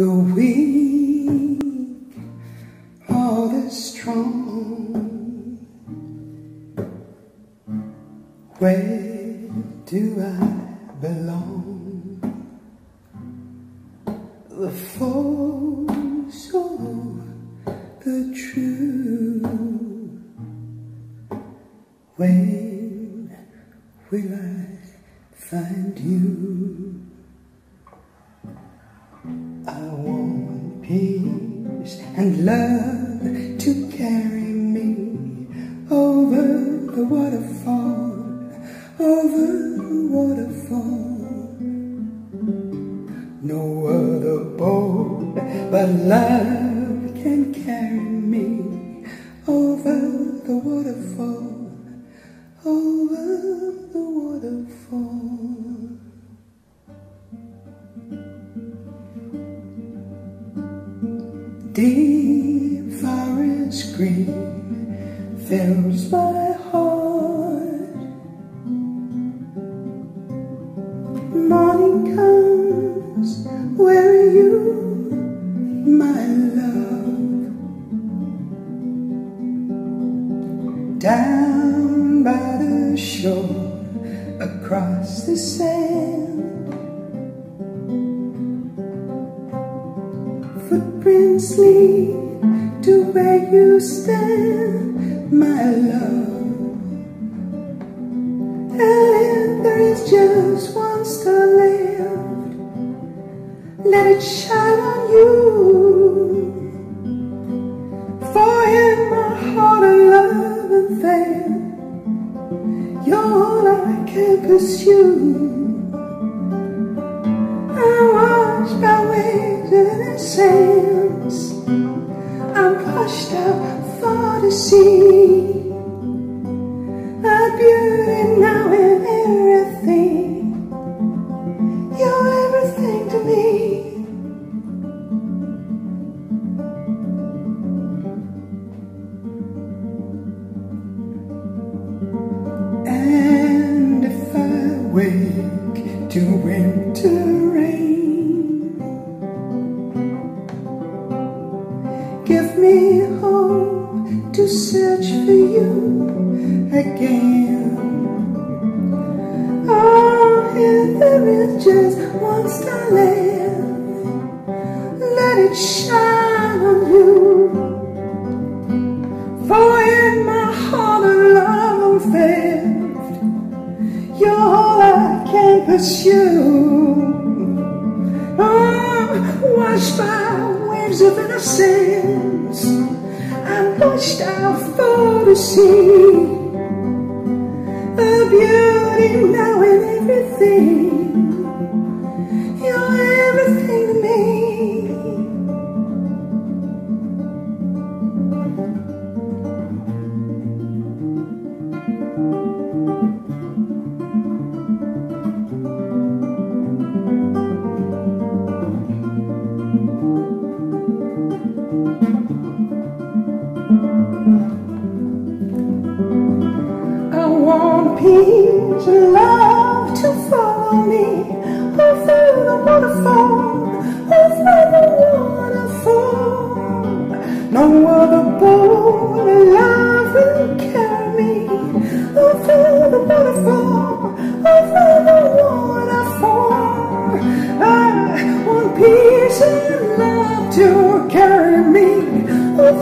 the weak or the strong. Where do I belong? The false or the true? When will I find you? I want peace and love to carry me over the waterfall, over the waterfall. No other boat but love can carry me over the waterfall, over the waterfall. Deep forest green fills my heart. Morning comes, where are you, my love? Down by the shore, across the sand. Footprints lead to where you stand, my love. And there is just one star left, let it shine on you. For in my heart of love and faith, you're all I can pursue. I watch my waves and it sands. I'm pushed out far to sea. A beauty now in everything. You're everything to me. And if I wake to winter to search for you again. Oh, if there is just one star left, let it shine on you. For in my heart of love unfelt, you're all I can pursue. Oh, washed by waves of innocence, Pushed out for to see the beauty now in everything.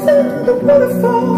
The waterfall